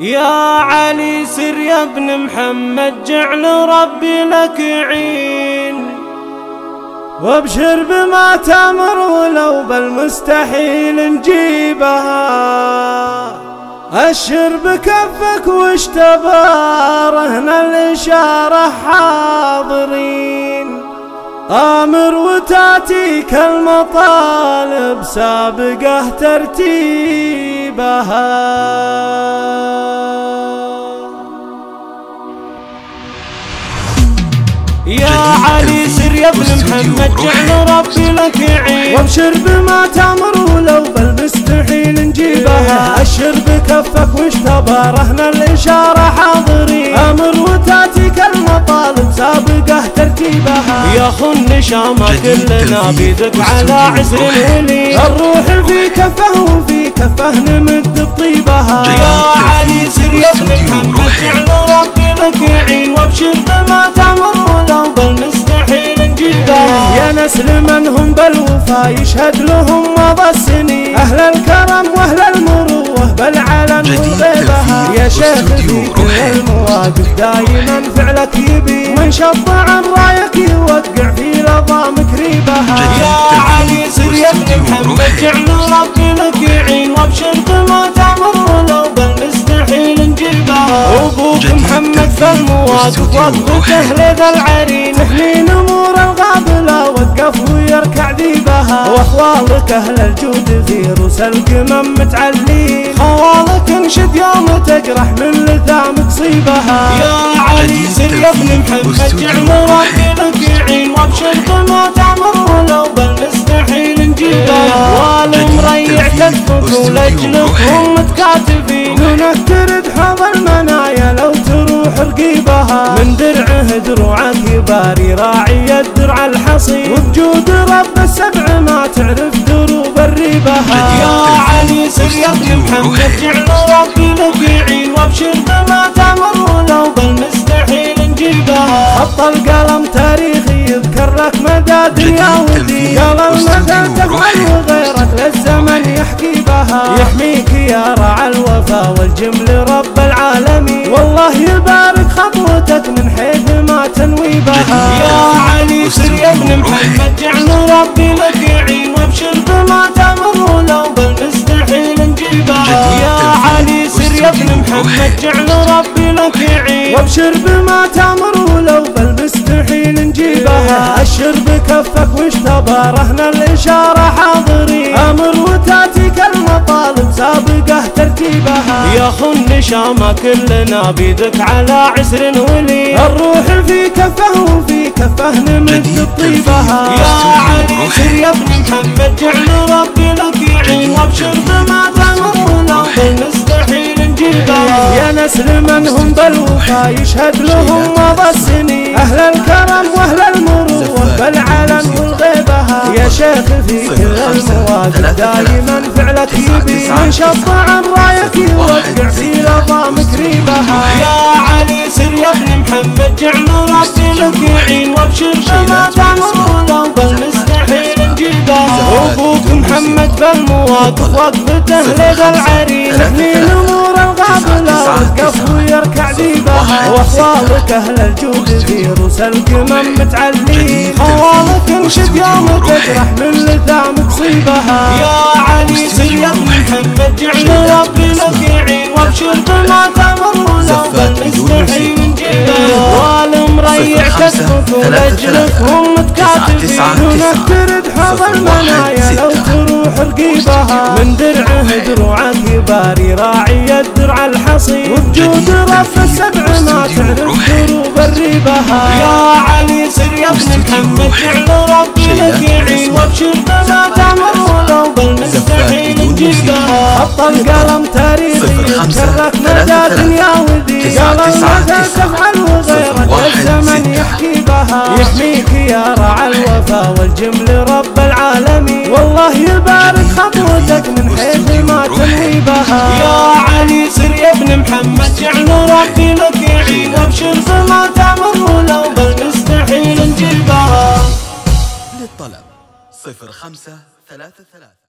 يا علي سر يا ابن محمد جعل ربي لك عين. وابشر بما تمر ولو بالمستحيل نجيبها. أشر بكفك هنا الإشارة حاضرين. آمر وتاتيك المطالب سابقه ترتيبها. يا علي سر يا ابن محمد جعل ربي لك عين. وابشر بما تأمر ولو بالمستحيل نجيبها. أشر بكفك وش تبارهنا الإشارة يا خن النشامه كلنا بيدك على عسر الولي الروح في كفه وفي كفه نمد بطيبها يا علي سر يا ابن محمد جعل ربي لك عين وابشر بما تامر نسل من هم بالوفا يشهد لهم مضى السنين. أهل الكرم وأهل المروة بالعلن وغيبها يا شيخ في كل المواقف دايما فعلك يبي. من شط عن رايك يوقع في لظامك ريبها يا علي سر يا ابن محمد. جعل ربي لك يعين وابشر بما تامر لو بالمستحيل نجيبها أبوك محمد في المواقف وقفته لذا العرين هني نمور الغابلة وقف ويركع ذيبها. وأخوالك أهل الجود في روس القمم متعلين خوالك انشد يوم تجرح من لثامك صيبها يا علي سر يا ابن محمد جعل يعين وابشر بما تعمر ولو بالمستحيل نجيبها والمريع تثبت ولجلكم متكاتفين ونكترد حظ المنايا لو تروح رقيبها. من درعه دروع كبار راعي الدرع الحصين وبجود رب السبع ما تعرف القلم تاريخي يذكر لك مدى دنيا ودي قلم مدى تفعل وغيرك للزمن يحكي بها. يحميك يا رعى الوفا والجمل رب العالمين. والله يبارك خطوتك من حيث ما تنوي بها. يا علي سر يا ابن محمد جعل ربي لك يعين وابشر بما تمر ولو بالمستحيل نجيبها. يا علي سر يا ابن محمد جعل ربي لك يعين وابشر بما تمر ولو نجيبها أشر بكفك وش تبارهنا الإشارة حاضرين. أمر وتاتيك المطالب سابقه ترتيبها. يا خن شامة كلنا بيدك على عسر ولي الروح في كفه وفي كفه نمد طيبها يا علي يا ابن محمد جعل ربي لك يعين. وابشر بما تمر لو بالمستحيل نجيبها يا نسل من هم بالوفا يشهد لهم مضى السنين. أهل الكرم وأهل المروه بالعلن والغيبها. يا شيخ في كل المواقف دائما فعلك يبي من شط عن رايك يوقع في لظامك ريبها يا علي سر يا ابن محمد جعل ربي لك يعين وابشر بما تامر لو بالمستحيل نجيبها. أبوك محمد بالمواقف وقفته لدى العرين في نمور وقف ويركع ذيبها واخوالك أهل الجود في روس القمم متعلين خوالك انشد يوم تجرح من لثامك صيبها يا علي ابن محمد جعل ربي لك يعين وابشر بما تامر لو بالمستحيل نجيبها والمريع تثبت ولجلك هم متكاتفين ونكترد حظ المنايا لو تروح رقيبها من درعه دروع كبار راعي الدرع الحصين وبجود رب السبع ما تعرف دروب الريبها يا علي سر يا ابن محمد جعل ربي لك يعين وابشر بما تامر ولو بالمستحيل نجيبها خط القلم تاريخي. لك مدى دنيا ودي. قلم مدى تفعل وغيرك الزمن يحكي بها. يحميك يا رعى الوفا والجمل رب العالمين. والله يبارك خطوتك من حيث ما بها يا علي سر يا ابن محمد جعل ربي لك يعين وابشر بما تامر ولو بالمستحيل نجيبها. للطلب صفر خمسة ثلاثة ثلاثة.